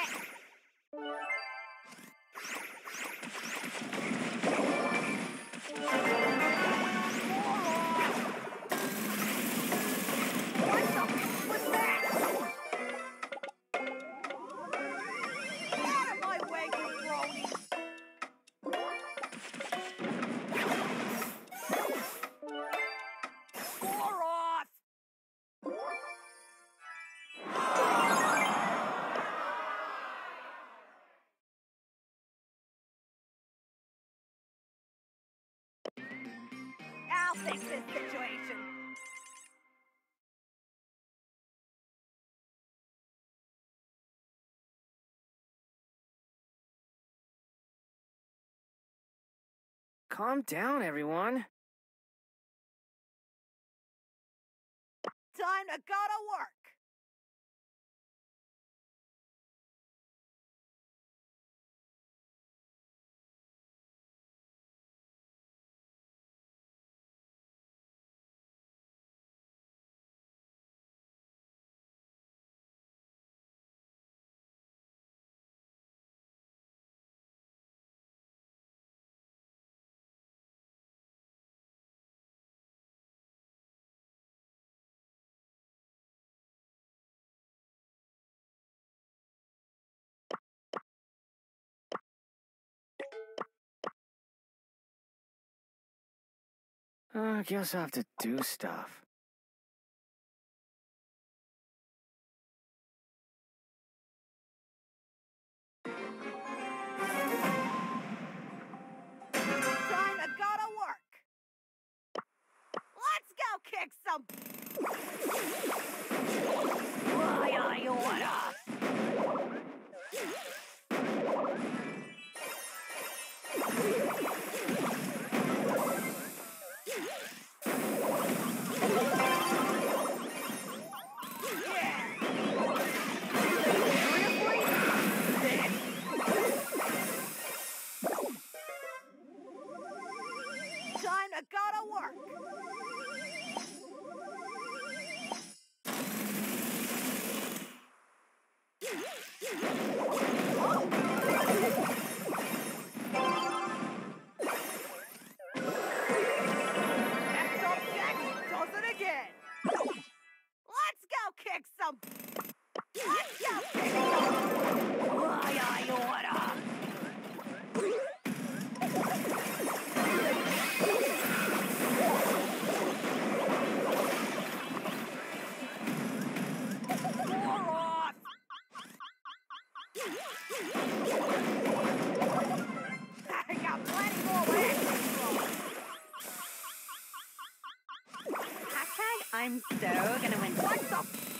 what fix this situation. Calm down, everyone. Time to go to work. Uh, I guess I have to do stuff. Time to go to work. Let's go kick some. Why are you order? Kick some. I got plenty more. Hashtag I'm so gonna win. What the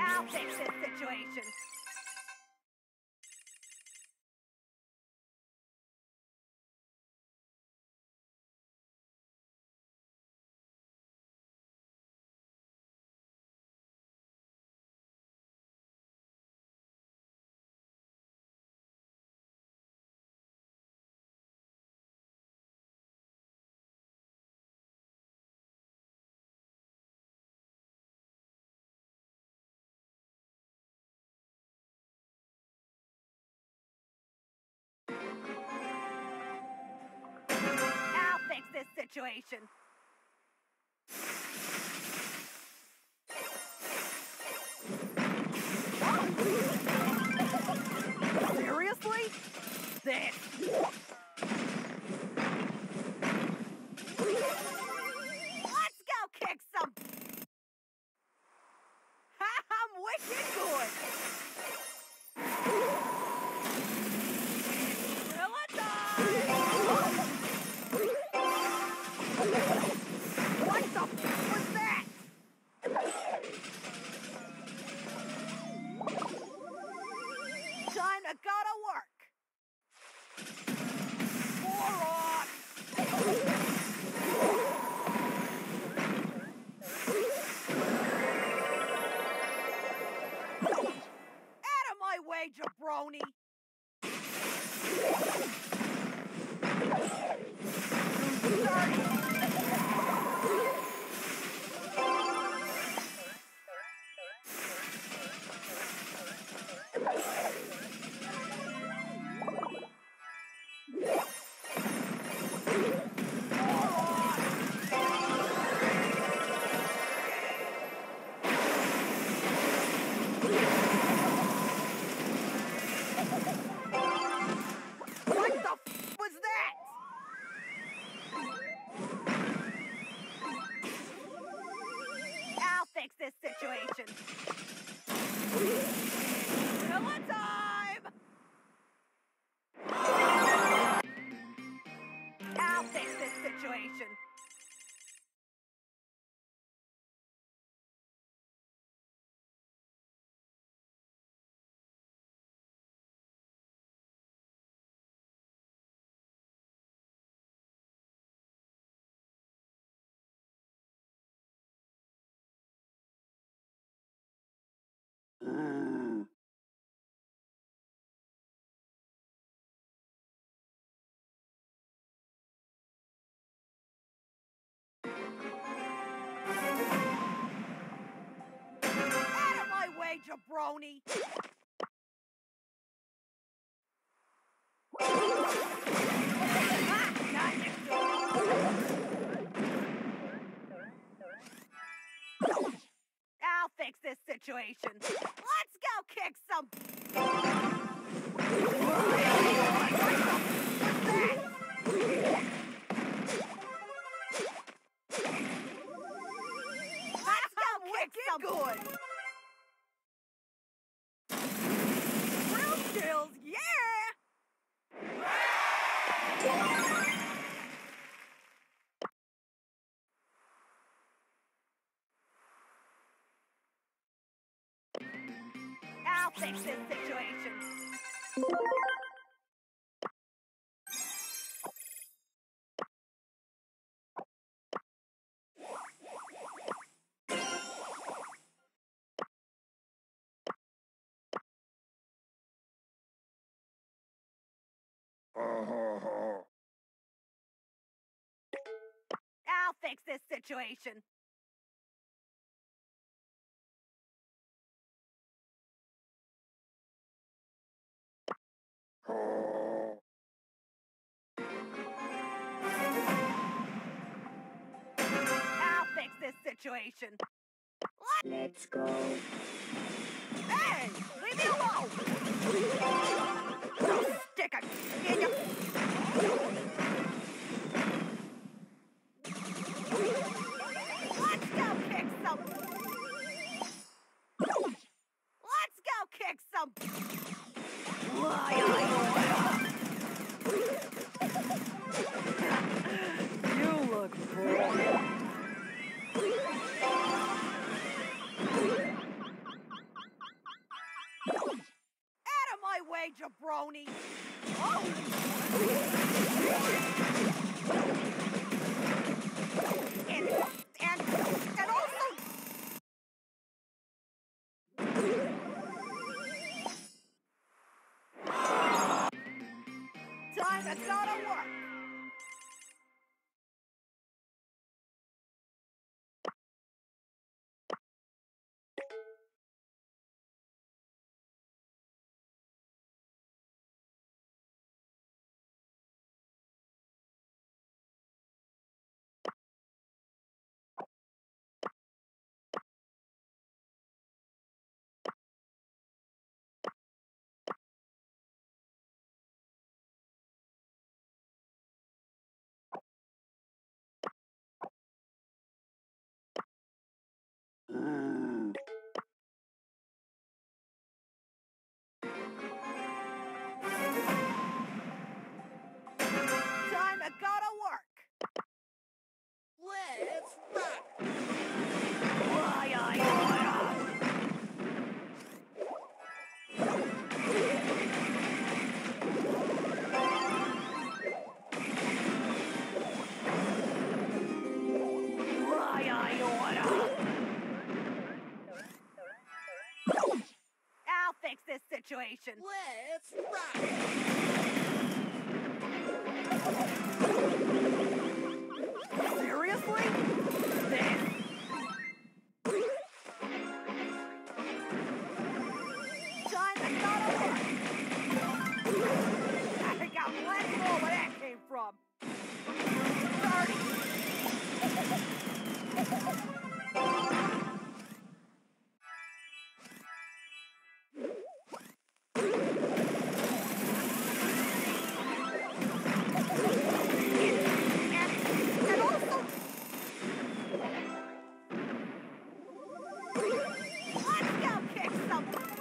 I'll fix this situation. Situation. Seriously? This. Uh, out of my way, jabroni! Situation. Let's go kick some. Let's fix this situation. I'll fix this situation. I'll fix this situation. What? Let's go. Hey! Leave me alone! Stick a... situation. Let's rock! Seriously? Damn. China's I'm where that came from. Let's go kick some.